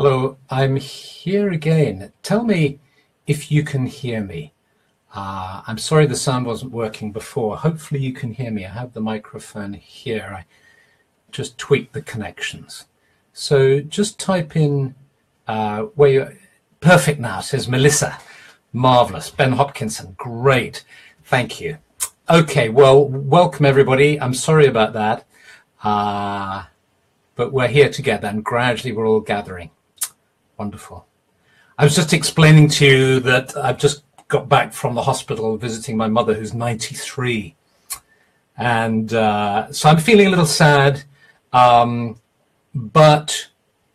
Hello, I'm here again. Tell me if you can hear me. Uh, I'm sorry the sound wasn't working before. Hopefully you can hear me. I have the microphone here. I just tweak the connections. So just type in uh, where you're perfect now, says Melissa. Marvelous. Ben Hopkinson, great. Thank you. Okay, well, welcome everybody. I'm sorry about that. Uh, but we're here together and gradually we're all gathering. Wonderful. I was just explaining to you that I've just got back from the hospital visiting my mother, who's 93. And uh, so I'm feeling a little sad. Um, but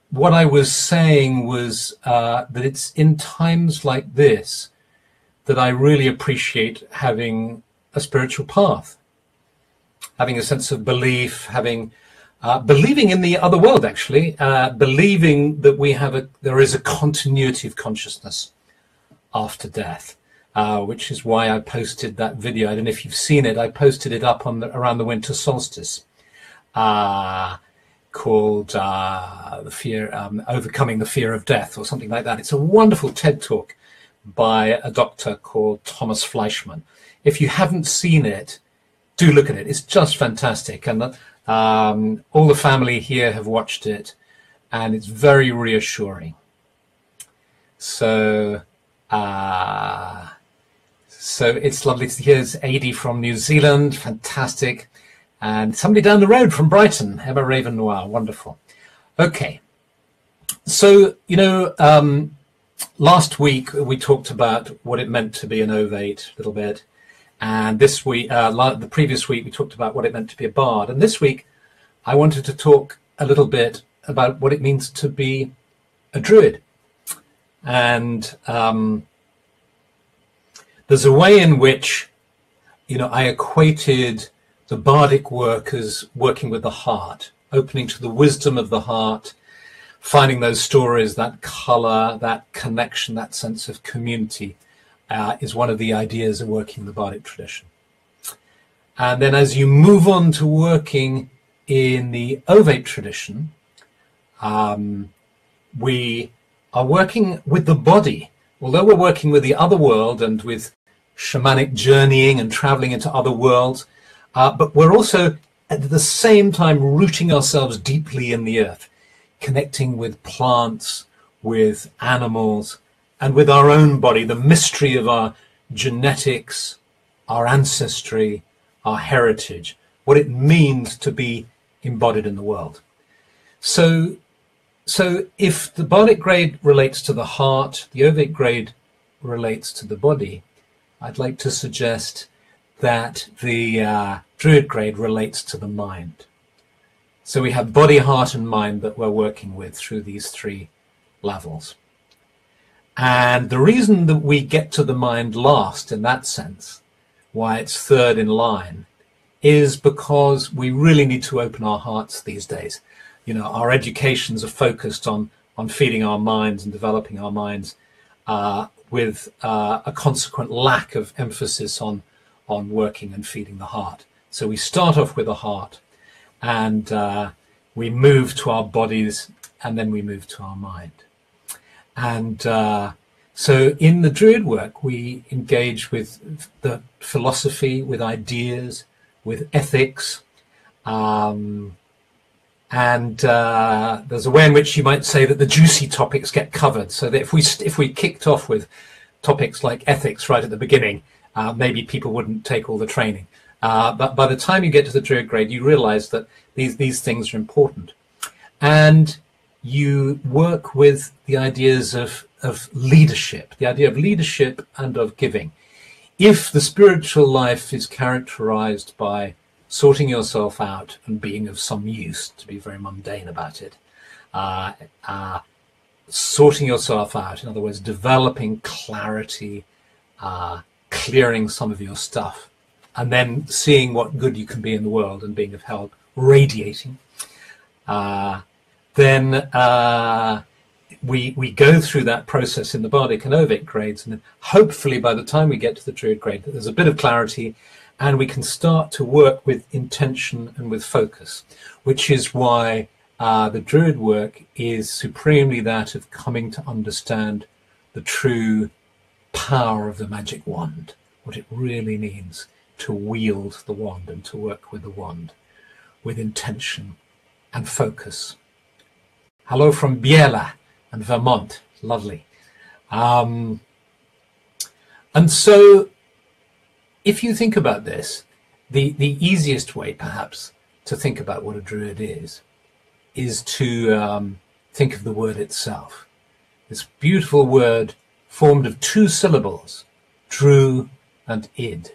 what I was saying was uh, that it's in times like this that I really appreciate having a spiritual path, having a sense of belief, having uh, believing in the other world, actually, uh, believing that we have a there is a continuity of consciousness after death, uh, which is why I posted that video. I don't know if you've seen it. I posted it up on the, around the winter solstice, uh, called uh, "The Fear um, Overcoming the Fear of Death" or something like that. It's a wonderful TED talk by a doctor called Thomas Fleischmann. If you haven't seen it, do look at it. It's just fantastic, and um, all the family here have watched it, and it's very reassuring. So, uh, so it's lovely to hear. Here's Adi from New Zealand, fantastic, and somebody down the road from Brighton, Emma Raven Noir, wonderful. Okay, so you know, um, last week we talked about what it meant to be an ovate a little bit and this week, uh, the previous week, we talked about what it meant to be a bard. And this week, I wanted to talk a little bit about what it means to be a druid. And um, there's a way in which, you know, I equated the bardic work as working with the heart, opening to the wisdom of the heart, finding those stories, that color, that connection, that sense of community uh, is one of the ideas of working the Bardic tradition. And then as you move on to working in the Ovate tradition, um, we are working with the body. Although we're working with the other world and with shamanic journeying and traveling into other worlds, uh, but we're also at the same time rooting ourselves deeply in the earth, connecting with plants, with animals, and with our own body, the mystery of our genetics, our ancestry, our heritage, what it means to be embodied in the world. So, so if the bardic grade relates to the heart, the ovate grade relates to the body, I'd like to suggest that the uh, druid grade relates to the mind. So we have body, heart, and mind that we're working with through these three levels. And the reason that we get to the mind last in that sense, why it's third in line, is because we really need to open our hearts these days. You know, our educations are focused on on feeding our minds and developing our minds, uh, with uh, a consequent lack of emphasis on on working and feeding the heart. So we start off with the heart, and uh, we move to our bodies, and then we move to our mind. And uh, so in the Druid work, we engage with the philosophy, with ideas, with ethics. Um, and uh, there's a way in which you might say that the juicy topics get covered. So that if we if we kicked off with topics like ethics right at the beginning, uh, maybe people wouldn't take all the training. Uh, but by the time you get to the druid grade, you realize that these these things are important. And you work with the ideas of, of leadership, the idea of leadership and of giving. If the spiritual life is characterized by sorting yourself out and being of some use, to be very mundane about it, uh, uh, sorting yourself out, in other words, developing clarity, uh, clearing some of your stuff, and then seeing what good you can be in the world and being of help, radiating. Uh, then uh, we we go through that process in the bardic and ovate grades, and then hopefully by the time we get to the druid grade, there's a bit of clarity, and we can start to work with intention and with focus, which is why uh, the Druid work is supremely that of coming to understand the true power of the magic wand, what it really means to wield the wand and to work with the wand with intention and focus. Hello from Biella and Vermont. Lovely. Um, and so, if you think about this, the, the easiest way, perhaps, to think about what a druid is is to um, think of the word itself. This beautiful word formed of two syllables, dru and id.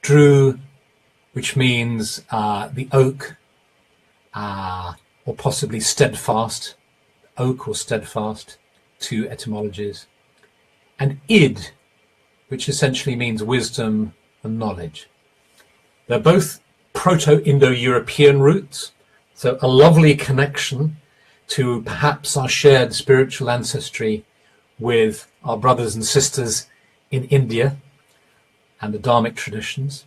Dru, which means uh, the oak, uh, or possibly steadfast, oak or steadfast, two etymologies, and id, which essentially means wisdom and knowledge. They're both Proto Indo European roots, so, a lovely connection to perhaps our shared spiritual ancestry with our brothers and sisters in India and the Dharmic traditions.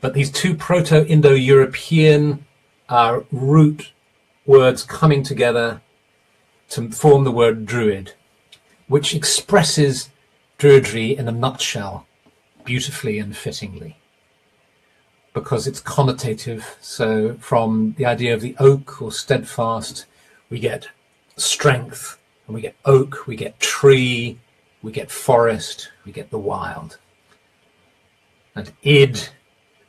But these two Proto Indo European uh, root words coming together to form the word Druid, which expresses Druidry in a nutshell beautifully and fittingly because it's connotative. So from the idea of the oak or steadfast, we get strength, and we get oak, we get tree, we get forest, we get the wild. And id,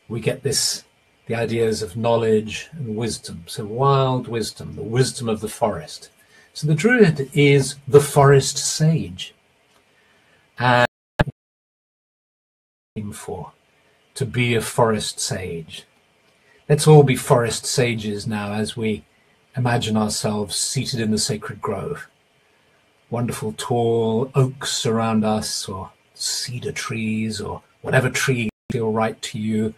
we get this the ideas of knowledge and wisdom. So wild wisdom, the wisdom of the forest. So the druid is the forest sage. And for to be a forest sage. Let's all be forest sages now as we imagine ourselves seated in the sacred grove. Wonderful tall oaks around us, or cedar trees, or whatever trees feel right to you,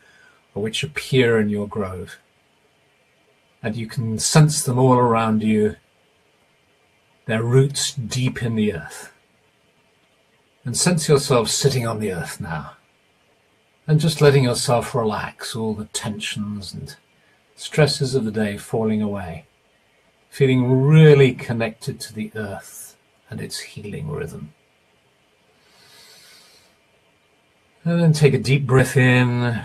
which appear in your grove. And you can sense them all around you, their roots deep in the earth. And sense yourself sitting on the earth now and just letting yourself relax, all the tensions and stresses of the day falling away, feeling really connected to the earth and its healing rhythm. And then take a deep breath in,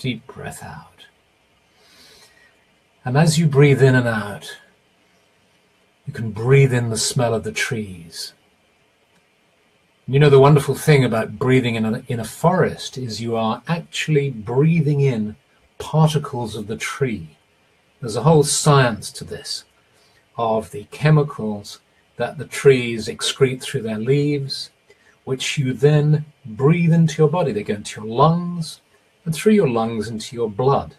deep breath out. And as you breathe in and out, you can breathe in the smell of the trees you know, the wonderful thing about breathing in a, in a forest is you are actually breathing in particles of the tree. There's a whole science to this of the chemicals that the trees excrete through their leaves, which you then breathe into your body. They go into your lungs and through your lungs into your blood.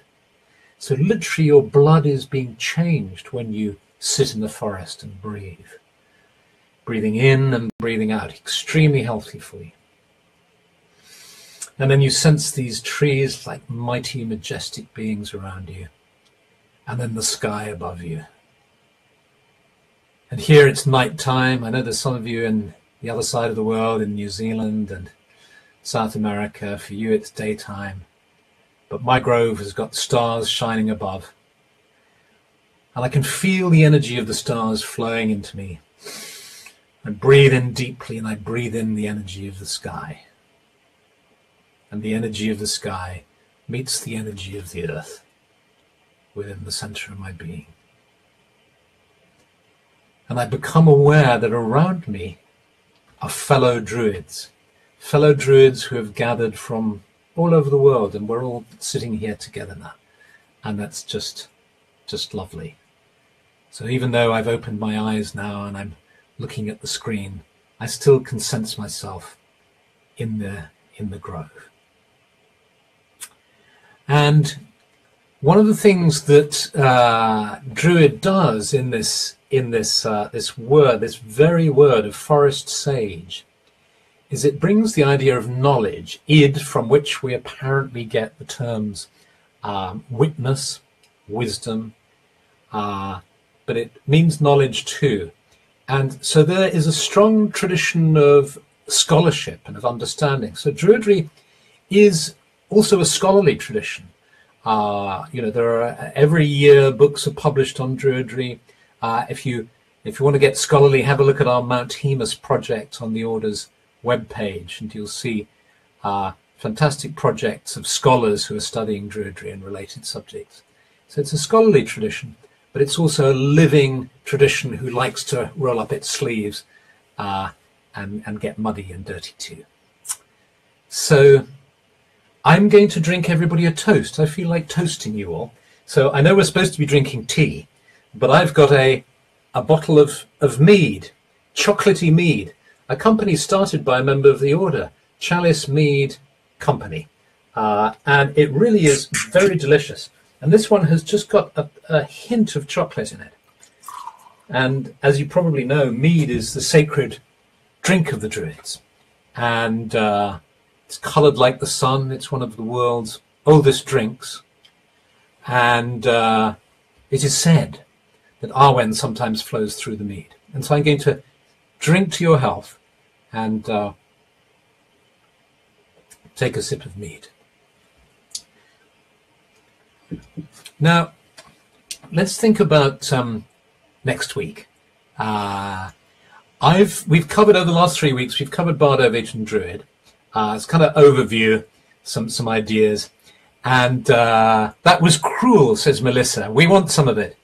So literally your blood is being changed when you sit in the forest and breathe breathing in and breathing out, extremely healthy for you. And then you sense these trees like mighty, majestic beings around you, and then the sky above you. And here it's night time. I know there's some of you in the other side of the world, in New Zealand and South America. For you, it's daytime. But my grove has got stars shining above. And I can feel the energy of the stars flowing into me I breathe in deeply and I breathe in the energy of the sky. And the energy of the sky meets the energy of the earth within the center of my being. And I become aware that around me are fellow druids, fellow druids who have gathered from all over the world, and we're all sitting here together now. And that's just, just lovely. So even though I've opened my eyes now and I'm looking at the screen, I still can sense myself in the in the grove. And one of the things that uh, Druid does in this in this uh, this word, this very word of forest sage, is it brings the idea of knowledge, id, from which we apparently get the terms um, witness, wisdom, uh, but it means knowledge too. And so there is a strong tradition of scholarship and of understanding. So Druidry is also a scholarly tradition. Uh, you know, there are every year books are published on Druidry. Uh, if you if you want to get scholarly, have a look at our Mount Haemus project on the Order's webpage, and you'll see uh, fantastic projects of scholars who are studying Druidry and related subjects. So it's a scholarly tradition, but it's also a living tradition who likes to roll up its sleeves uh, and, and get muddy and dirty too. So I'm going to drink everybody a toast. I feel like toasting you all. So I know we're supposed to be drinking tea, but I've got a, a bottle of, of mead, chocolatey mead, a company started by a member of the order, Chalice Mead Company. Uh, and it really is very delicious. And this one has just got a, a hint of chocolate in it. And as you probably know, mead is the sacred drink of the Druids. And uh, it's coloured like the sun. It's one of the world's oldest drinks. And uh, it is said that Awen sometimes flows through the mead. And so I'm going to drink to your health and uh, take a sip of mead. Now, let's think about um, next week. Uh, I've we've covered over the last three weeks. We've covered Bard, Ovate, and Druid. Uh, it's kind of overview, some some ideas, and uh, that was cruel, says Melissa. We want some of it.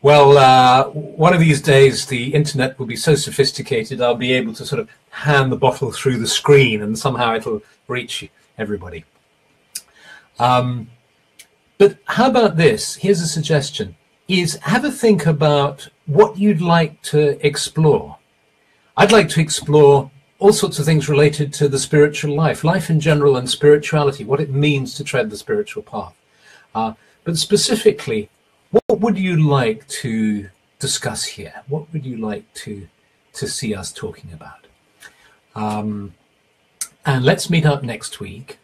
Well, uh, one of these days the internet will be so sophisticated I'll be able to sort of hand the bottle through the screen and somehow it'll reach everybody. Um, but how about this? Here's a suggestion: is have a think about what you'd like to explore. I'd like to explore all sorts of things related to the spiritual life, life in general, and spirituality, what it means to tread the spiritual path. Uh, but specifically, what would you like to discuss here? What would you like to to see us talking about? Um, and let's meet up next week.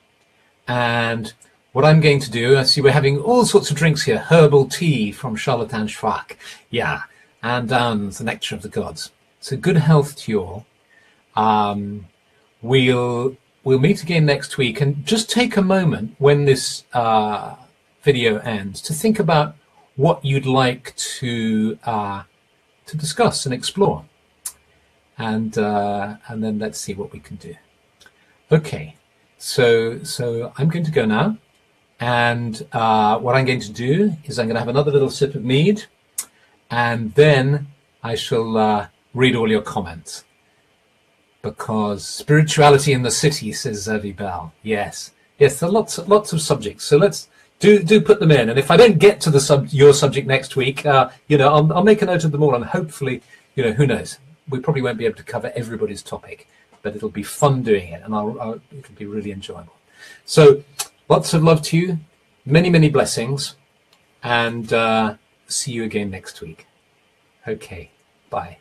And what I'm going to do, I see we're having all sorts of drinks here. Herbal tea from Charlatan Schwach. Yeah. And um, the nectar of the gods. So good health to you all. Um, we'll we'll meet again next week, and just take a moment when this uh, video ends to think about what you'd like to uh, to discuss and explore, and uh, and then let's see what we can do. Okay, so so I'm going to go now, and uh, what I'm going to do is I'm going to have another little sip of mead, and then I shall uh, read all your comments because spirituality in the city, says Zevi Bell. Yes, yes, there are lots, lots of subjects. So let's do do put them in. And if I don't get to the sub your subject next week, uh, you know, I'll, I'll make a note of them all, and hopefully, you know, who knows, we probably won't be able to cover everybody's topic, but it'll be fun doing it, and I'll, I'll it'll be really enjoyable. So, lots of love to you, many many blessings, and uh, see you again next week. Okay, bye.